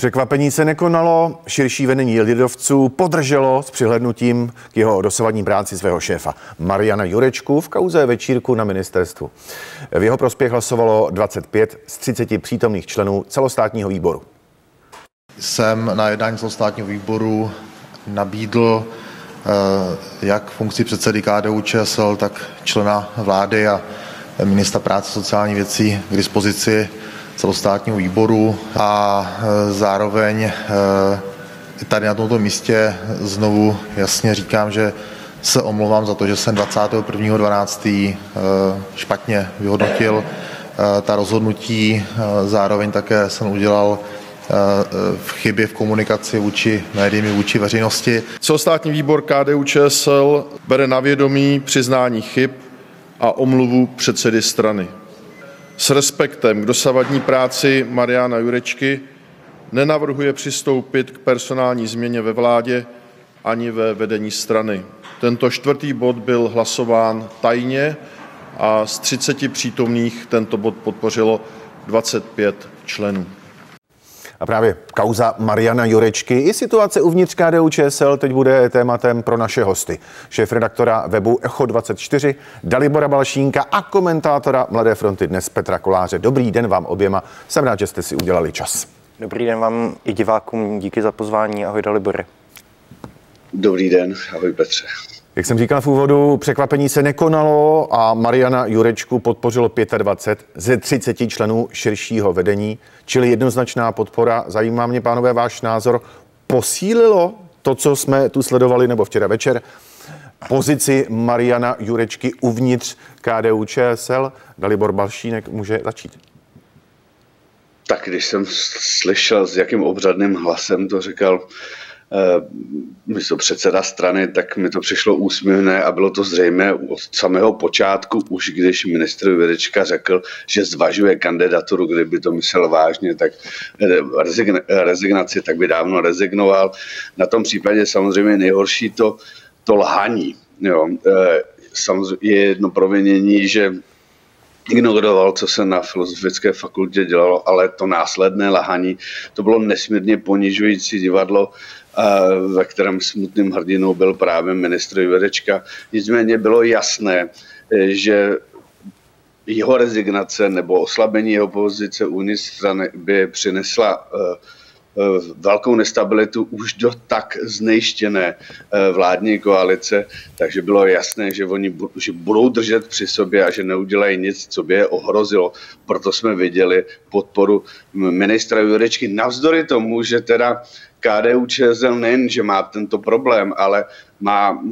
Překvapení se nekonalo, širší vedení lidovců podrželo s přihlednutím k jeho dosavadní práci svého šéfa Mariana Jurečku v kauze večírku na ministerstvu. V jeho prospěch hlasovalo 25 z 30 přítomných členů celostátního výboru. Jsem na jednání celostátního výboru nabídl eh, jak funkci předsedy KDU ČSL, tak člena vlády a ministra práce sociální věcí k dispozici celostátního výboru a e, zároveň e, tady na tomto místě znovu jasně říkám, že se omlouvám za to, že jsem 21.12. E, špatně vyhodnotil ta rozhodnutí. Zároveň také jsem udělal v chybě v komunikaci vůči médiím vůči veřejnosti. Celostátní výbor KDU ČSL bere na vědomí přiznání chyb a omluvu předsedy strany. S respektem k dosavadní práci Mariana Jurečky nenavrhuje přistoupit k personální změně ve vládě ani ve vedení strany. Tento čtvrtý bod byl hlasován tajně a z 30 přítomných tento bod podpořilo 25 členů. A právě kauza Mariana Jurečky i situace uvnitř KDU ČSL teď bude tématem pro naše hosty. Šéf redaktora webu Echo24 Dalibora Balšínka a komentátora Mladé fronty dnes Petra Koláře. Dobrý den vám oběma, jsem rád, že jste si udělali čas. Dobrý den vám i divákům, díky za pozvání. Ahoj Dalibore. Dobrý den, ahoj Petře. Jak jsem říkal v úvodu, překvapení se nekonalo a Mariana Jurečku podpořilo 25 ze 30 členů širšího vedení, čili jednoznačná podpora. Zajímá mě, pánové, váš názor. Posílilo to, co jsme tu sledovali, nebo včera večer, pozici Mariana Jurečky uvnitř KDU ČSL? Dalibor Balšínek může začít. Tak když jsem slyšel, s jakým obřadným hlasem to říkal místo předseda strany, tak mi to přišlo úsměvné a bylo to zřejmé od samého počátku, už když ministr Vědečka řekl, že zvažuje kandidaturu, kdyby to myslel vážně, tak rezignaci, tak by dávno rezignoval. Na tom případě samozřejmě nejhorší to, to lhaní. Jo. Eh, samozřejmě je jedno provinění, že ignoroval, co se na filozofické fakultě dělalo, ale to následné lahaní, to bylo nesmírně ponižující divadlo, ve kterém smutným hrdinou byl právě ministr Jurečka. Nicméně bylo jasné, že jeho rezignace nebo oslabení jeho pozice uvnitř strany by přinesla eh, eh, velkou nestabilitu už do tak znejštěné eh, vládní koalice, takže bylo jasné, že oni že budou držet při sobě a že neudělají nic, co by je ohrozilo. Proto jsme viděli podporu ministra Jurečky. Navzdory tomu, že teda KDU ČSL nejen, že má tento problém, ale má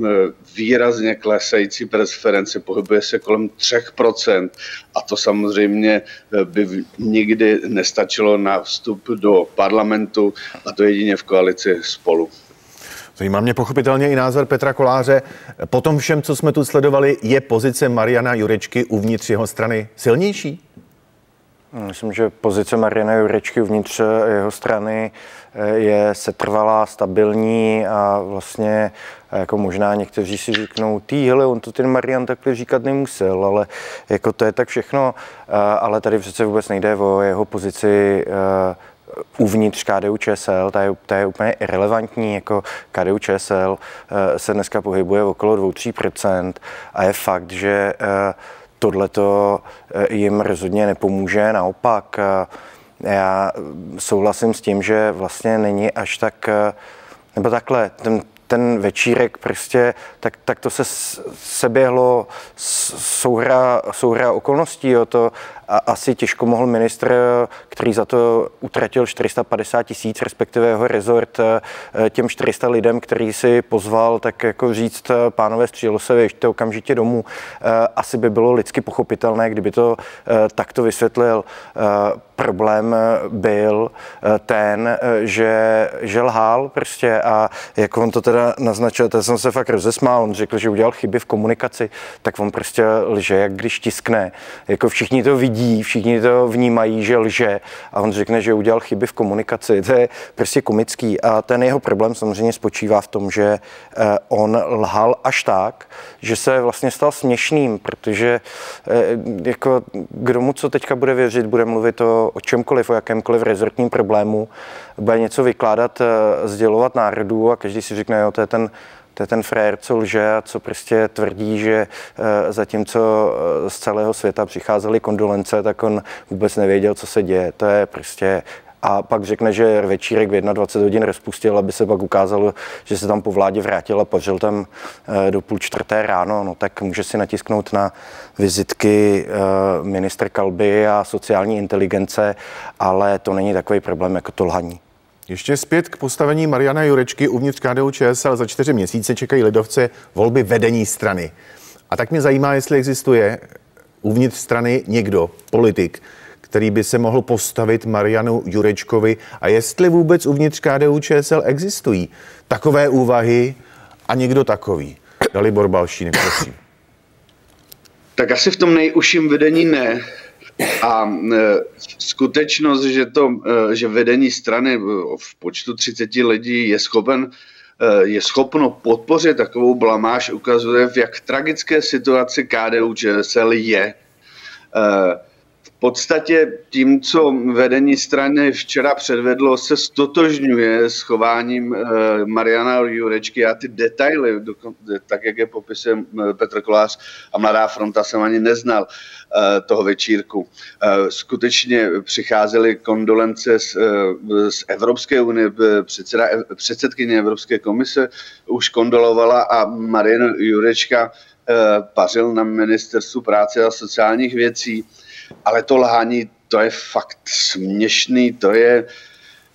výrazně klesající preference, pohybuje se kolem 3%. A to samozřejmě e, by nikdy nestačilo na vstup do parlamentu, a to jedině v koalici spolu. Zajímá mě pochopitelně i názor Petra Koláře. Po tom všem, co jsme tu sledovali, je pozice Mariana Jurečky uvnitř jeho strany silnější? Myslím, že pozice Mariana Jurečky uvnitř jeho strany je setrvalá, stabilní a vlastně eh, jako možná někteří si říknou, hele, on to ten Marian takhle říkat nemusel, ale jako to je tak všechno, eh, ale tady přece vůbec nejde o jeho pozici uvnitř KDU ČSL, ta je, ta je úplně irrelevantní, jako KDU ČSL se dneska pohybuje okolo 2-3% a je fakt, že tohle to eh, jim rozhodně nepomůže. Naopak, eh, já souhlasím s tím, že vlastně není až tak, eh, nebo takhle, ten, ten večírek prostě, tak, tak to se seběhlo souhra, souhra okolností. Jo. To a asi těžko mohl ministr, který za to utratil 450 tisíc, respektive jeho rezort, těm 400 lidem, který si pozval, tak jako říct, pánové, střílo se, běžte okamžitě domů. Asi by bylo lidsky pochopitelné, kdyby to takto vysvětlil problém byl ten, že, že lhal prostě a jak on to teda naznačil, to jsem se fakt rozesmál, on řekl, že udělal chyby v komunikaci, tak on prostě lže, jak když tiskne. Jako všichni to vidí, tvrdí, všichni to vnímají, že lže a on řekne, že udělal chyby v komunikaci. To je prostě komický a ten jeho problém samozřejmě spočívá v tom, že eh, on lhal až tak, že se vlastně stal směšným, protože eh, jako kdo mu co teďka bude věřit, bude mluvit o, o čemkoliv, o jakémkoliv rezortním problému, bude něco vykládat, eh, sdělovat národu a každý si řekne, jo, to je ten to je ten frér, co lže a co prostě tvrdí, že eh, zatímco eh, z celého světa přicházely kondolence, tak on vůbec nevěděl, co se děje. To je prostě a pak řekne, že večírek v 21 hodin rozpustil, aby se pak ukázalo, že se tam po vládě vrátil a pořil tam eh, do půl čtvrté ráno, no tak může si natisknout na vizitky minister Kalby a sociální inteligence, ale to není takový problém jako to lhaní. Ještě zpět k postavení Mariana Jurečky uvnitř KDU ČSL za čtyři měsíce čekají lidovce volby vedení strany. A tak mě zajímá, jestli existuje uvnitř strany někdo, politik, který by se mohl postavit Marianu Jurečkovi a jestli vůbec uvnitř KDU ČSL existují takové úvahy a někdo takový. Dalibor Balšínek, prosím. Tak asi v tom nejužším vedení ne. A e, skutečnost, že, to, e, že vedení strany v počtu 30 lidí je schopen e, je schopno podpořit takovou blamáž, ukazuje, v jak tragické situaci KDU ČSL je podstatě tím, co vedení strany včera předvedlo, se stotožňuje s chováním eh, Mariana Jurečky a ty detaily, tak jak je popisem eh, Petr Kolář a Mladá fronta, jsem ani neznal eh, toho večírku. Skutečně přicházely kondolence z, z Evropské unie, předseda, předsedkyně Evropské komise už kondolovala a Marian Jurečka pařil na ministerstvu práce a sociálních věcí ale to lhání, to je fakt směšný, to je,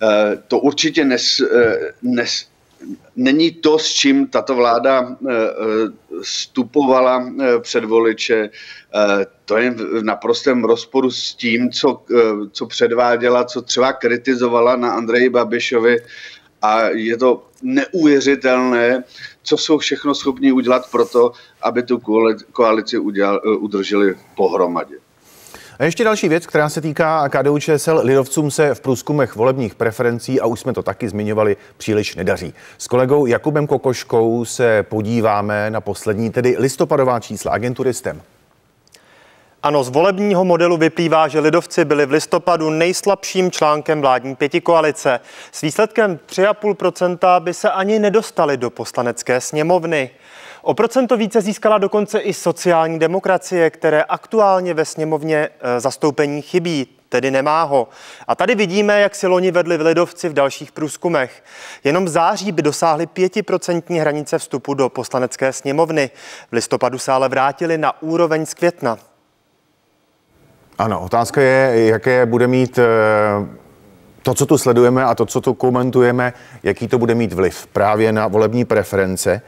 eh, to určitě nes, eh, nes, není to, s čím tato vláda eh, před voliče. To je v naprostém rozporu s tím, co, co předváděla, co třeba kritizovala na Andreji Babišovi a je to neuvěřitelné, co jsou všechno schopni udělat pro to, aby tu koalici udělal, udrželi pohromadě. A ještě další věc, která se týká KDU ČSL. Lidovcům se v průzkumech volebních preferencí, a už jsme to taky zmiňovali, příliš nedaří. S kolegou Jakubem Kokoškou se podíváme na poslední, tedy listopadová čísla agentury STEM. Ano, z volebního modelu vyplývá, že lidovci byli v listopadu nejslabším článkem vládní pětikoalice. S výsledkem 3,5% by se ani nedostali do poslanecké sněmovny. O procento více získala dokonce i sociální demokracie, které aktuálně ve sněmovně e, zastoupení chybí, tedy nemá ho. A tady vidíme, jak si loni vedli v Lidovci v dalších průzkumech. Jenom v září by dosáhli pětiprocentní hranice vstupu do poslanecké sněmovny. V listopadu se ale vrátili na úroveň z května. Ano, otázka je, jaké bude mít e, to, co tu sledujeme a to, co tu komentujeme, jaký to bude mít vliv právě na volební preference.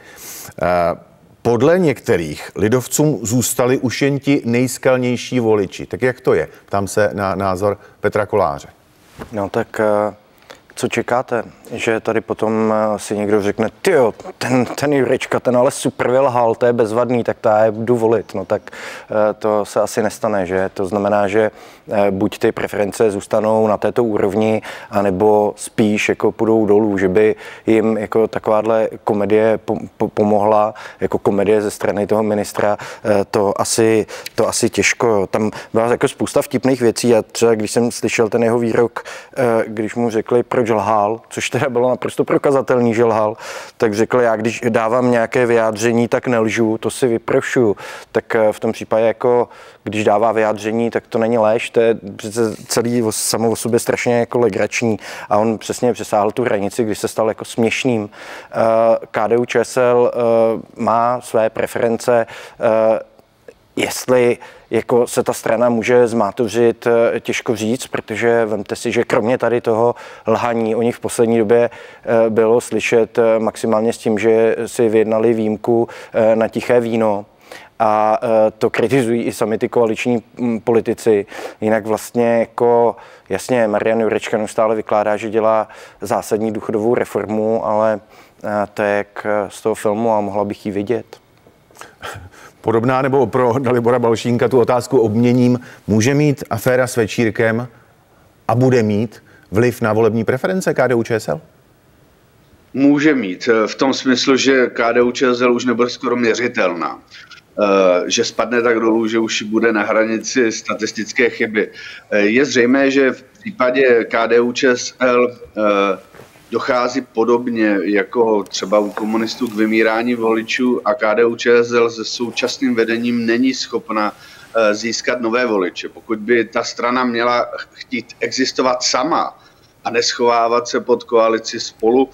Podle některých lidovcům zůstali už jen ti nejskalnější voliči. Tak jak to je? Tam se na názor Petra Koláře. No tak eh, co čekáte? Že tady potom eh, si někdo řekne, ty ten, ten Jurečka, ten ale super vylhal, to je bezvadný, tak to já budu volit. No tak eh, to se asi nestane, že? To znamená, že eh, buď ty preference zůstanou na této úrovni, anebo spíš jako půjdou dolů, že by jim jako takováhle komedie pomohla, jako komedie ze strany toho ministra, to asi, to asi těžko. Tam byla jako spousta vtipných věcí a třeba když jsem slyšel ten jeho výrok, když mu řekli, proč lhal, což teda bylo naprosto prokazatelný, že lhal, tak řekl, já když dávám nějaké vyjádření, tak nelžu, to si vyprošuju. Tak eh, v tom případě jako, když dává vyjádření, tak to není lež, to je přece celý samo o sobě strašně jako legrační a on přesně přesáhl tu hranici, když se stal jako směšným. Eh, KDU ČSL eh, má své preference, jestli jako se ta strana může zmátořit, eh, těžko říct, protože vemte si, že kromě tady toho lhaní, o nich v poslední době eh, bylo slyšet eh, maximálně s tím, že si vyjednali výjimku na tiché víno, a to kritizují i sami ty koaliční mm, politici. Jinak vlastně jako, jasně, Marian Jurečka neustále vykládá, že dělá zásadní důchodovou reformu, ale to je jak z toho filmu a mohla bych ji vidět. podobná, nebo pro Dalibora Balšínka tu otázku obměním. Může mít aféra s večírkem a bude mít vliv na volební preference KDU ČSL? Může mít, v tom smyslu, že KDU ČSL už nebude skoro měřitelná. Eh, že spadne tak dolů, že už bude na hranici statistické chyby. Eh, je zřejmé, že v případě KDU ČSL eh, dochází podobně jako třeba u komunistů k vymírání voličů a KDU ČSL se současným vedením není schopna získat nové voliče. Pokud by ta strana měla chtít existovat sama a neschovávat se pod koalici spolu,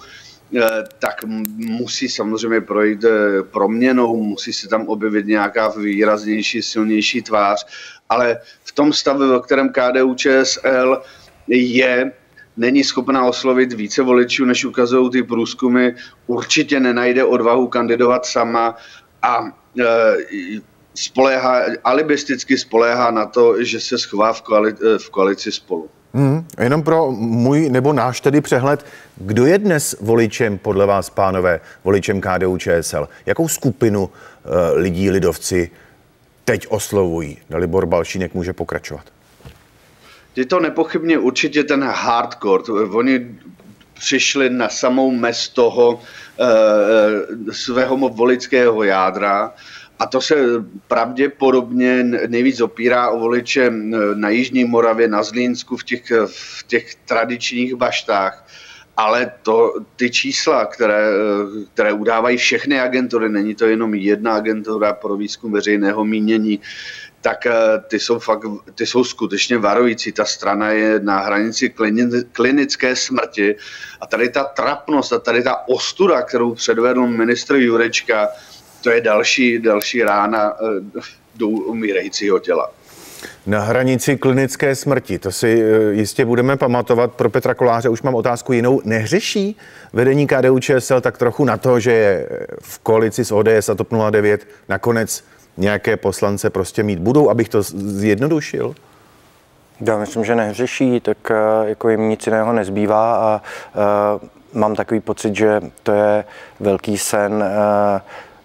Eh, tak musí samozřejmě projít eh, proměnou, musí se tam objevit nějaká výraznější, silnější tvář, ale v tom stavu, ve kterém KDU ČSL je, není schopná oslovit více voličů, než ukazují ty průzkumy, určitě nenajde odvahu kandidovat sama a e, spoléhá, alibisticky spoléhá na to, že se schová v, koalici, v koalici spolu. Hmm, jenom pro můj nebo náš tedy přehled, kdo je dnes voličem podle vás, pánové, voličem KDU ČSL? Jakou skupinu uh, lidí lidovci teď oslovují? Dalibor Balšínek může pokračovat. Je to nepochybně určitě ten hardcore. Oni přišli na samou mez toho uh, svého volického jádra a to se pravděpodobně nejvíc opírá o voliče na Jižní Moravě, na Zlínsku, v těch, v těch tradičních baštách. Ale to, ty čísla, které, které udávají všechny agentury, není to jenom jedna agentura pro výzkum veřejného mínění, tak eh, ty jsou, fakt, ty jsou skutečně varující. Ta strana je na hranici klinické smrti a tady ta trapnost a tady ta ostuda, kterou předvedl ministr Jurečka, to je další, další rána eh, do umírajícího těla. Na hranici klinické smrti, to si eh, jistě budeme pamatovat. Pro Petra Koláře už mám otázku jinou. Nehřeší vedení KDU ČSL tak trochu na to, že je v koalici s ODS a TOP 09 nakonec nějaké poslance prostě mít budou, abych to zjednodušil? Já myslím, že nehřeší, tak eh, jako jim nic jiného nezbývá a uh, mám takový pocit, že to je velký sen uh,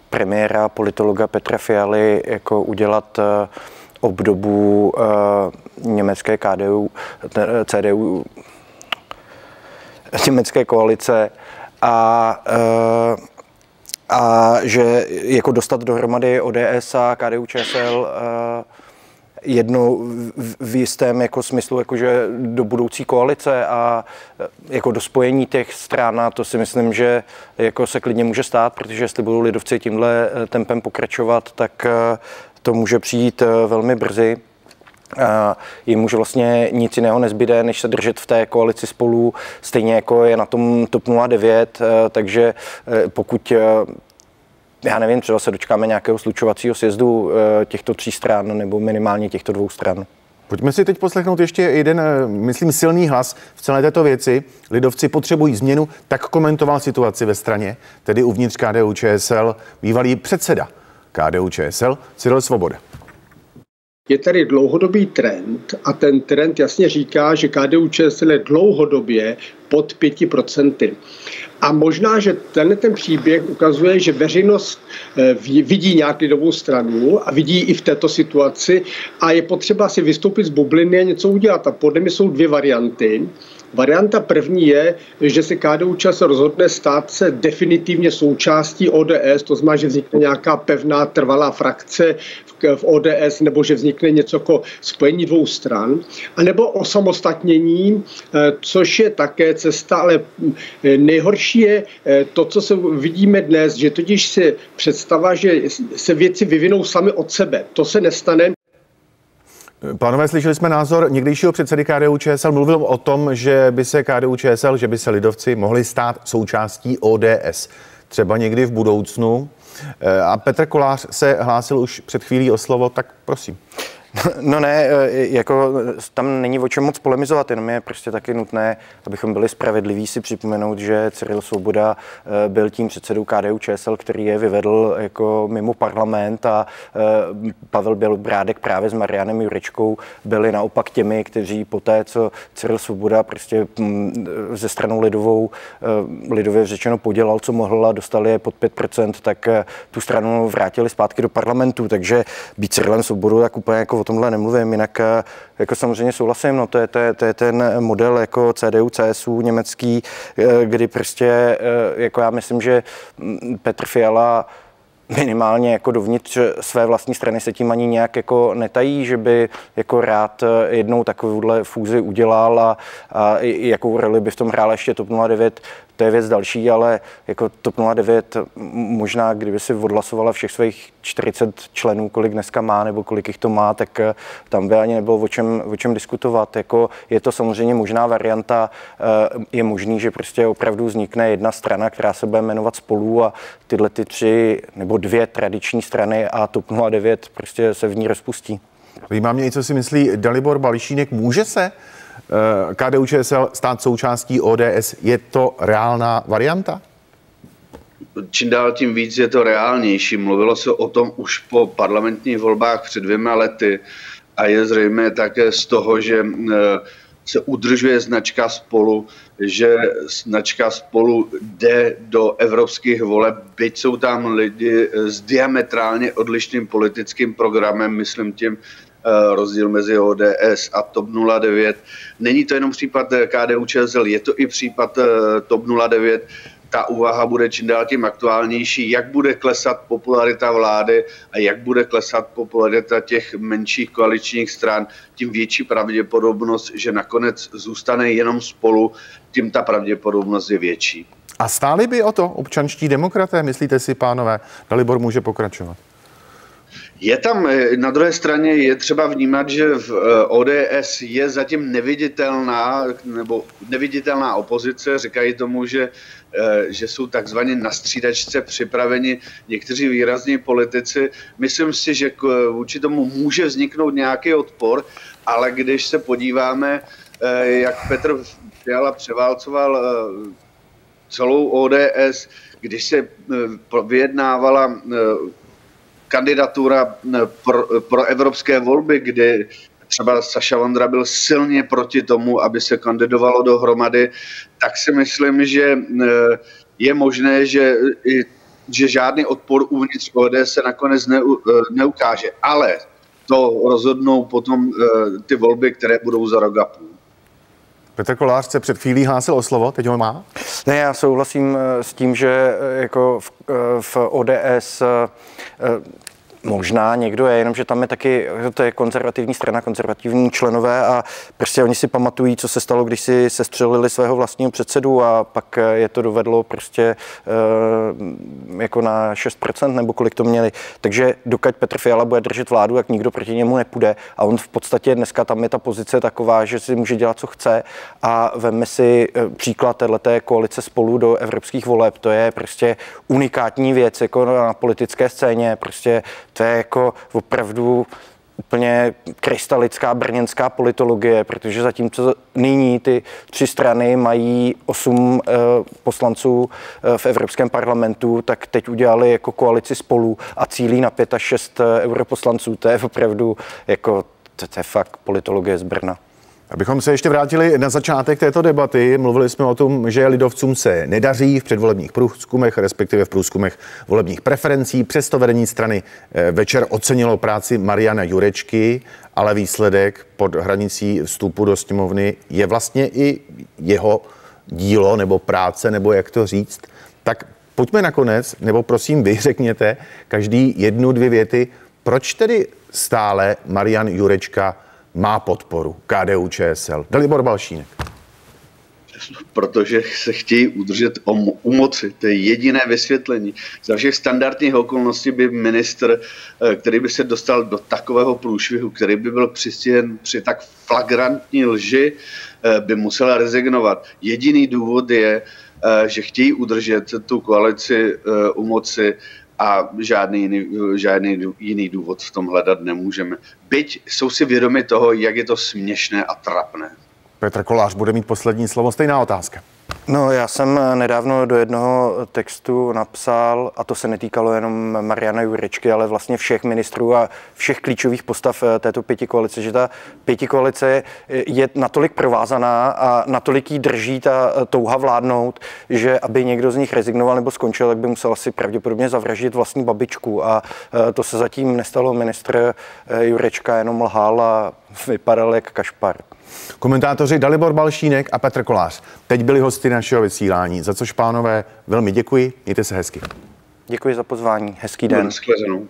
premiéra politologa Petra Fialy jako udělat eh, obdobu německé KDU, CDU, německé koalice a, uh, a že jako dostat dohromady ODS a KDU ČSL uh, jednu v jistém jako smyslu jakože do budoucí koalice a e, jako do spojení těch stran a to si myslím, že jako se klidně může stát, protože jestli budou lidovci tímhle e, tempem pokračovat, tak to může přijít velmi brzy. Jim už vlastně nic jiného nezbyde, než se držet v té koalici spolu, stejně jako je na tom TOP 09, takže pokud já nevím, třeba se dočkáme nějakého slučovacího sjezdu těchto tří stran nebo minimálně těchto dvou stran. Pojďme si teď poslechnout ještě jeden, myslím, silný hlas v celé této věci. Lidovci potřebují změnu, tak komentoval situaci ve straně, tedy uvnitř KDU ČSL, bývalý předseda KDU ČSL Cyril Svoboda. Je tady dlouhodobý trend a ten trend jasně říká, že KDU ČSL je dlouhodobě pod 5%. A možná, že tenhle ten příběh ukazuje, že veřejnost eh, vidí nějak lidovou stranu a vidí i v této situaci a je potřeba si vystoupit z bubliny a něco udělat. A podle mě jsou dvě varianty. Varianta první je, že se KDU čas rozhodne stát se definitivně součástí ODS, to znamená, že vznikne nějaká pevná trvalá frakce v ODS nebo že vznikne něco jako spojení dvou stran, a nebo osamostatnění, eh, což je také cesta, ale eh, nejhorší je eh, to, co se vidíme dnes, že totiž se představa, že se věci vyvinou sami od sebe. To se nestane. Pánové, slyšeli jsme názor někdejšího předsedy KDU ČSL. Mluvil o tom, že by se KDU ČSL, že by se lidovci mohli stát součástí ODS. Třeba někdy v budoucnu. A Petr Kolář se hlásil už před chvílí o slovo, tak prosím. No ne, e, jako tam není o čem moc polemizovat, jenom je prostě taky nutné, abychom byli spravedliví si připomenout, že Cyril Svoboda e, byl tím předsedou KDU ČSL, který je vyvedl jako mimo parlament a e, Pavel Bělobrádek právě s Marianem Jurečkou byli naopak těmi, kteří po té, co Cyril Svoboda prostě ze stranou lidovou, lidově řečeno podělal, co mohl a dostali je pod 5%, tak tu stranu vrátili zpátky do parlamentu, takže být Cyrilem Svobodou tak úplně jako o tomhle nemluvím, jinak eh, jako samozřejmě souhlasím, no to je, to je, to je ten model jako CDU, CSU německý, eh, kdy prostě eh, jako já myslím, že mm, Petr Fiala minimálně jako dovnitř své vlastní strany se tím ani nějak jako netají, že by jako rád jednou takovouhle fúzi udělal a, a jakou roli by v tom hrál ještě TOP 09, to je věc další, ale jako TOP 09 možná, kdyby si odhlasovala všech svých 40 členů, kolik dneska má nebo kolik jich to má, tak eh, tam by ani nebylo o čem, o čem diskutovat. Jako je to samozřejmě možná varianta, eh, je možný, že prostě opravdu vznikne jedna strana, která se bude jmenovat spolu a tyhle ty tři nebo dvě tradiční strany a TOP 09 prostě se v ní rozpustí. Zajímá mě i, co si myslí Dalibor Bališínek. Může se KDU ČSL stát součástí ODS, je to reálná varianta? Čím dál tím víc je to reálnější. Mluvilo se o tom už po parlamentních volbách před dvěma lety a je zřejmé také z toho, že eh, se udržuje značka spolu, že značka spolu jde do evropských voleb, byť jsou tam lidi s diametrálně odlišným politickým programem, myslím tím Eh, rozdíl mezi ODS a TOP 09. Není to jenom případ eh, KDU ČSL, je to i případ eh, TOP 09. Ta úvaha bude čím dál tím aktuálnější, jak bude klesat popularita vlády a jak bude klesat popularita těch menších koaličních stran, tím větší pravděpodobnost, že nakonec zůstane jenom spolu, tím ta pravděpodobnost je větší. A stáli by o to občanští demokraté, myslíte si, pánové? Dalibor může pokračovat. Je tam, eh, na druhé straně je třeba vnímat, že v eh, ODS je zatím neviditelná nebo neviditelná opozice. Říkají tomu, že, eh, že jsou takzvaně na střídačce připraveni někteří výrazní politici. Myslím si, že vůči tomu může vzniknout nějaký odpor, ale když se podíváme, jak Petr Fiala převálcoval celou ODS, když se vyjednávala kandidatura eh, pro, pro evropské volby, kdy třeba Saša Vondra byl silně proti tomu, aby se kandidovalo dohromady, tak si myslím, že eh, je možné, že, že žádný odpor uvnitř ODS se nakonec ne, eh, neukáže. Ale to rozhodnou potom ty volby, které budou za rok a půl. Petr Kolář se před chvílí hlásil o slovo, teď ho má. Ne, já souhlasím s tím, že jako v, v ODS Možná někdo je, jenomže tam je taky, to je konzervativní strana, konzervativní členové a prostě oni si pamatují, co se stalo, když si sestřelili svého vlastního předsedu a pak je to dovedlo prostě e, jako na 6% nebo kolik to měli. Takže dokud Petr Fiala bude držet vládu, jak nikdo proti němu nepůjde a on v podstatě dneska tam je ta pozice taková, že si může dělat, co chce a veme si eh, příklad téhleté koalice spolu do evropských voleb. To je prostě unikátní věc jako na politické scéně. Prostě to je jako opravdu úplně krystalická brněnská politologie, protože zatímco nyní ty tři strany mají osm e, poslanců e, v Evropském parlamentu, tak teď udělali jako koalici spolu a cílí na pět až šest eh, europoslanců. To je opravdu jako, to, to je fakt politologie z Brna. Abychom se ještě vrátili na začátek této debaty, mluvili jsme o tom, že lidovcům se nedaří v předvolebních průzkumech, respektive v průzkumech volebních preferencí. Přesto vedení strany eh, večer ocenilo práci Mariana Jurečky, ale výsledek pod hranicí vstupu do sněmovny je vlastně i jeho dílo nebo práce, nebo jak to říct. Tak pojďme nakonec, nebo prosím vy řekněte každý jednu, dvě věty, proč tedy stále Marian Jurečka má podporu KDU ČSL. Dalibor Balšínek. Protože se chtějí udržet u moci. To je jediné vysvětlení. Za všech standardních okolností by ministr, eh, který by se dostal do takového průšvihu, který by byl přistěhen při tak flagrantní lži, eh, by musel rezignovat. Jediný důvod je, eh, že chtějí udržet tu koalici u moci a žádný jiný, žádný jiný důvod v tom hledat nemůžeme. Byť jsou si vědomi toho, jak je to směšné a trapné. Petr Kolář bude mít poslední slovo. Stejná otázka. No, já jsem nedávno do jednoho textu napsal, a to se netýkalo jenom Mariana Jurečky, ale vlastně všech ministrů a všech klíčových postav eh, této pěti koalice, že ta pěti koalice je natolik provázaná a natolik jí drží ta eh, touha vládnout, že aby někdo z nich rezignoval nebo skončil, tak by musel asi pravděpodobně zavraždit vlastní babičku. A eh, to se zatím nestalo. Ministr Jurečka jenom lhal a vypadal jak kašpar. Komentátoři Dalibor Balšínek a Petr Kolář teď byli hosty našeho vysílání, za což pánové velmi děkuji, mějte se hezky. Děkuji za pozvání, hezký den. Shledanou.